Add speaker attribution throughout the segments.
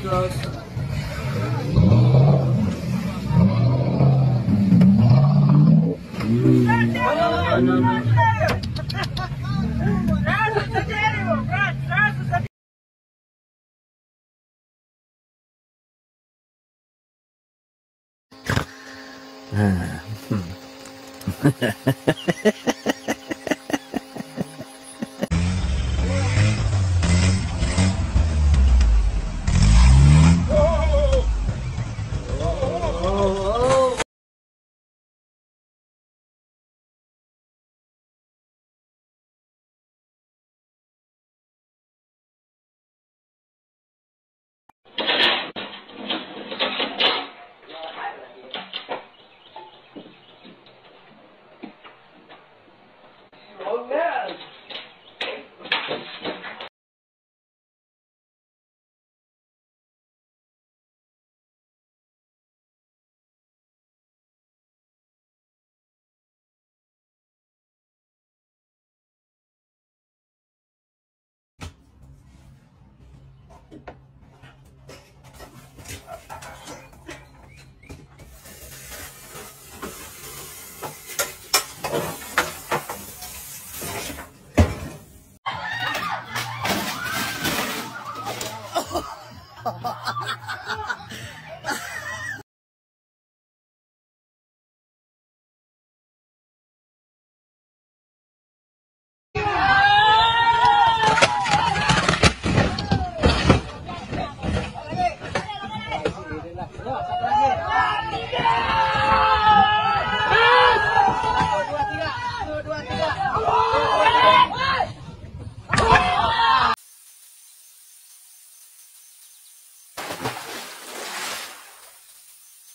Speaker 1: drugs. 嗯。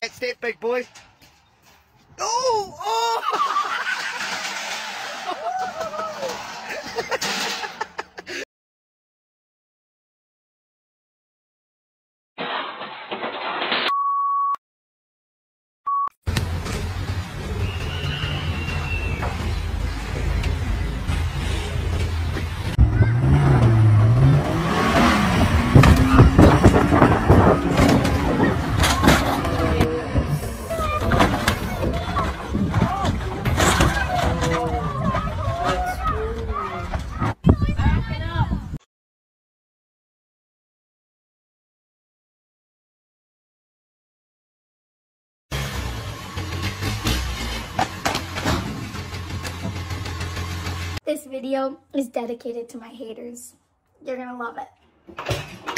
Speaker 1: That's it, big boy. Oh, oh!
Speaker 2: This video is dedicated to my haters. You're gonna love it.